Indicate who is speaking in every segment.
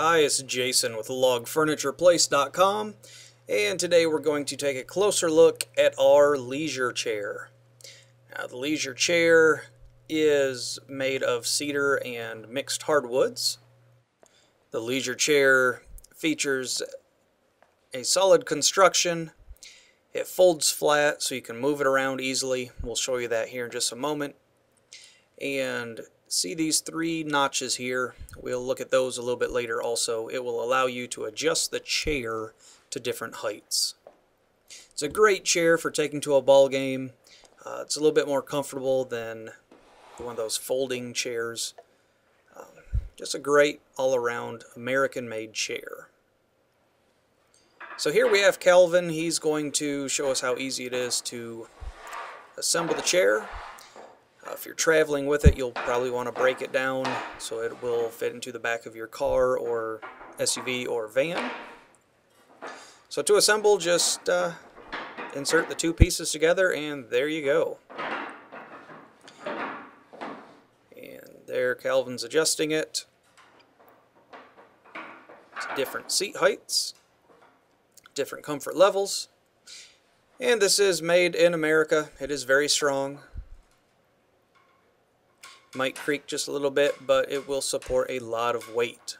Speaker 1: Hi, it's Jason with logfurnitureplace.com and today we're going to take a closer look at our leisure chair. Now the leisure chair is made of cedar and mixed hardwoods. The leisure chair features a solid construction. It folds flat so you can move it around easily. We'll show you that here in just a moment. And see these three notches here. We'll look at those a little bit later also. It will allow you to adjust the chair to different heights. It's a great chair for taking to a ball game. Uh, it's a little bit more comfortable than one of those folding chairs. Um, just a great all-around American made chair. So here we have Calvin he's going to show us how easy it is to assemble the chair if you're traveling with it, you'll probably want to break it down so it will fit into the back of your car or SUV or van. So to assemble, just uh, insert the two pieces together and there you go. And there Calvin's adjusting it. Different seat heights, different comfort levels. And this is made in America. It is very strong. Might creak just a little bit, but it will support a lot of weight.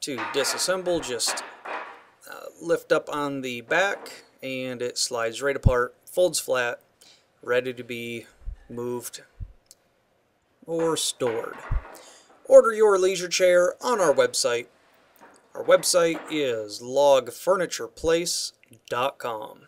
Speaker 1: To disassemble, just uh, lift up on the back and it slides right apart, folds flat, ready to be moved or stored. Order your leisure chair on our website our website is logfurnitureplace.com.